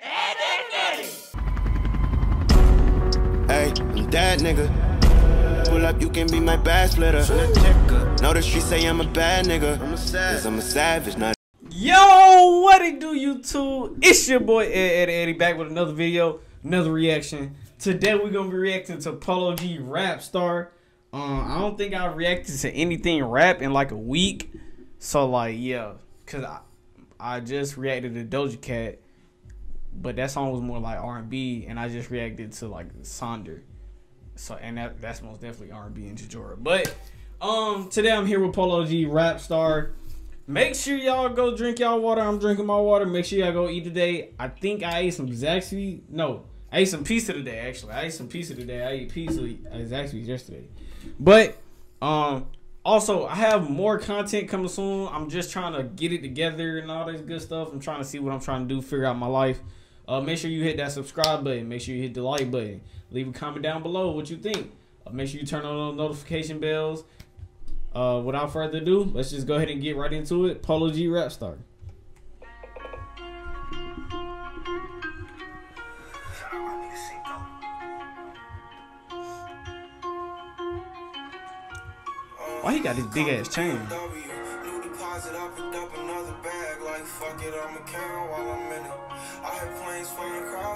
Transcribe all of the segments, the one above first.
Hey, I'm that nigga. Pull up, you can be my bad splitter. Know the streets say I'm a bad nigga. I'm a savage. I'm a savage, not Yo, what it do, YouTube? It's your boy Ed, Ed Eddie back with another video, another reaction. Today we're gonna be reacting to Polo G Rapstar. Um, I don't think I reacted to anything rap in like a week, so like yeah, cause I, I just reacted to Doja Cat, but that song was more like R and B, and I just reacted to like Sonder. So and that that's most definitely R and B and Jajora. But um, today I'm here with Polo G Rapstar. Make sure y'all go drink y'all water. I'm drinking my water. Make sure y'all go eat today. I think I ate some Zaxby. No, I ate some pizza today. Actually, I ate some pizza today. I ate pizza Zaxby's yesterday. But um, also I have more content coming soon. I'm just trying to get it together and all this good stuff. I'm trying to see what I'm trying to do. Figure out my life. Uh, make sure you hit that subscribe button. Make sure you hit the like button. Leave a comment down below what you think. Uh, make sure you turn on those notification bells. Uh, without further ado, let's just go ahead and get right into it. Polo G Rapstar. Why he got this big ass chain?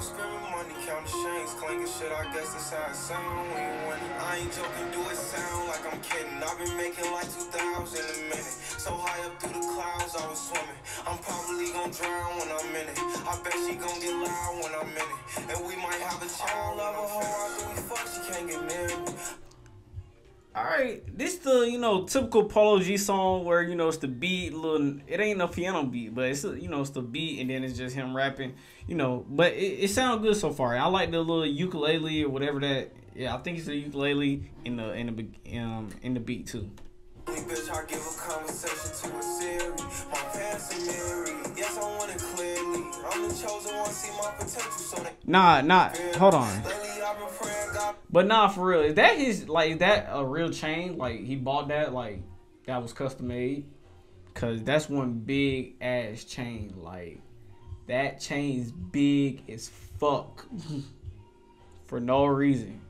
Crowds screaming, money, counting clanking shit. I guess that's how it sound when you win. I ain't joking, do it sound like I'm kidding. I've been making like 2,000 a minute. So high up through the clouds, I was swimming. I'm probably gonna drown when I'm in it. I bet she gon' get loud when I'm in it. And we might have a child, love a hoe after we fuck, she can't get me. All right, this the you know typical Polo G song where you know it's the beat, little it ain't no piano beat, but it's you know it's the beat and then it's just him rapping, you know. But it, it sounds good so far. I like the little ukulele or whatever that. Yeah, I think it's the ukulele in the in the um in the beat too. Bitch, I give a conversation to a Siri. My pants are mirrored. Yes, I want it clearly. I'm the chosen one, see my potential, so Nah, not hold on. But nah, for real, is that his like is that a real chain? Like he bought that like that was custom made? Cause that's one big ass chain. Like that chain's big as fuck for no reason.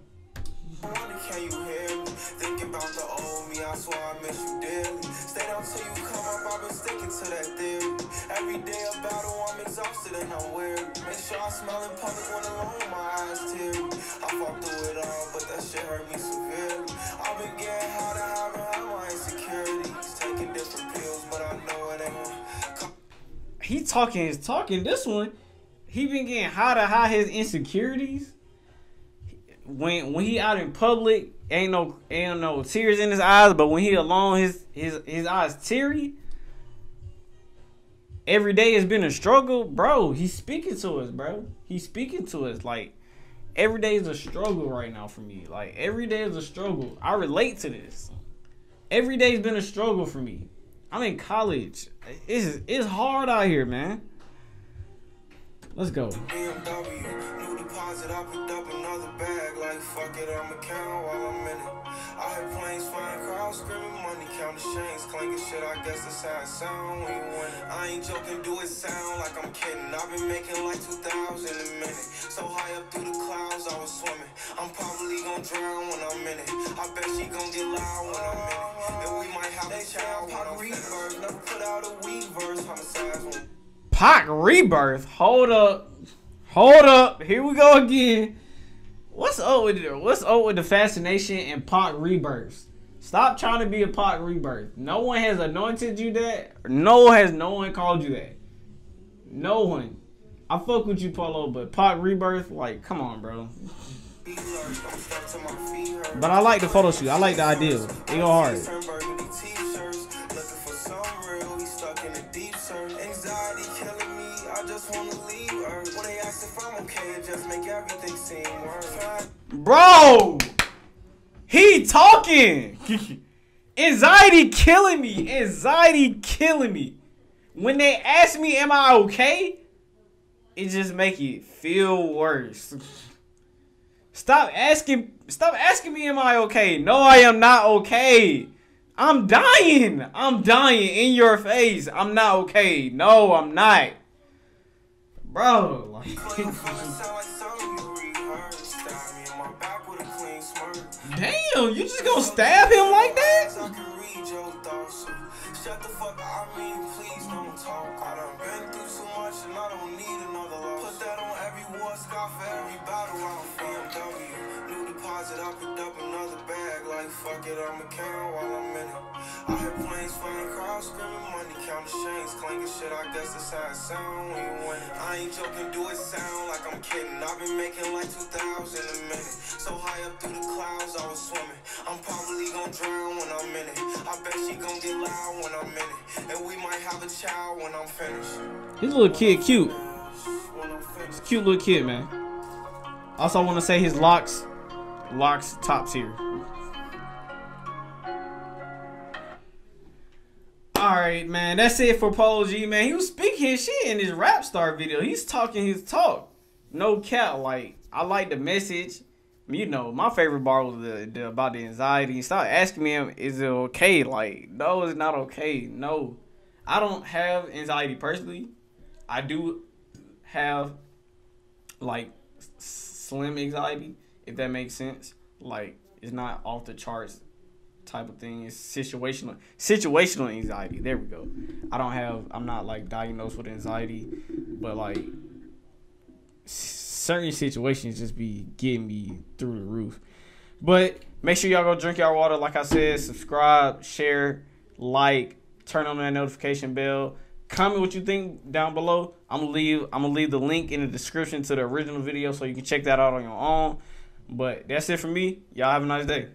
I'm exhausted and I'm. Make sure I smile in public when alone, my eyes. I He talking his talking. This one, he been getting high to high his insecurities. When when he out in public, ain't no ain't no tears in his eyes. But when he alone, his his his eyes teary. Every day has been a struggle, bro. He's speaking to us, bro. He's speaking to us. Like every day is a struggle right now for me. Like every day is a struggle. I relate to this. Every day's been a struggle for me. I'm in college. It's it's hard out here, man. Let's go. BMW, I picked up another bag. Like, fuck it, I'ma count while I'm in it. I had planes flying, crowds screaming, money, counting chains, clanking shit. I guess that's how it sound when you win it. I ain't joking, do it sound like I'm kidding. I've been making like 2,000 a minute. So high up through the clouds, I was swimming. I'm probably gonna drown when I'm in it. I bet she gonna get loud when I'm in it. And we might have a child when I'm rebirth. Never put out a weed verse, homicides when Pac rebirth. Hold up. Hold up. Here we go again. What's up with it? What's up with the fascination and Pac rebirths? Stop trying to be a Pac rebirth. No one has anointed you that. No one has no one called you that. No one. I fuck with you, Polo, but Pac rebirth, like, come on, bro. he lurks, I'm stuck to my feet hurt. But I like the photo shoot. I like the idea. It go hard. Bro, he talking. Anxiety killing me. Anxiety killing me. When they ask me, "Am I okay?" It just make it feel worse. Stop asking. Stop asking me, "Am I okay?" No, I am not okay. I'm dying. I'm dying in your face. I'm not okay. No, I'm not. bro. Like, damn, you just gonna stab him like that? Shut the fuck up. I mean, please don't talk. I done been through so much and I don't need another loss. Put that on every war scar for every battle. I'm BMW. New deposit. I picked up another bag. Like fuck it, I'ma count while I guess that's how it sound when you win. I ain't joking, do it sound like I'm kidding. I've been making like 2,000 a minute. So high up through the clouds, I was swimming. I'm probably gonna drown when I'm in it. I bet she gonna get loud when I'm in it. And we might have a child when I'm finished. This little kid cute. When I'm He's a cute little kid, man. Also, I want to say his locks, locks tops here. All right, man. That's it for Polo G, man. He was speaking his shit in his rap star video. He's talking his talk. No cap. Like I like the message. You know, my favorite bar was the, the about the anxiety. Stop asking me, is it okay? Like, no, it's not okay. No, I don't have anxiety personally. I do have like slim anxiety, if that makes sense. Like it's not off the charts type of thing. It's situational situational anxiety. There we go. I don't have I'm not like diagnosed with anxiety, but like certain situations just be getting me through the roof. But make sure y'all go drink y'all water. Like I said, subscribe, share, like, turn on that notification bell. Comment what you think down below. I'm gonna leave. I'm gonna leave the link in the description to the original video so you can check that out on your own. But that's it for me. Y'all have a nice day.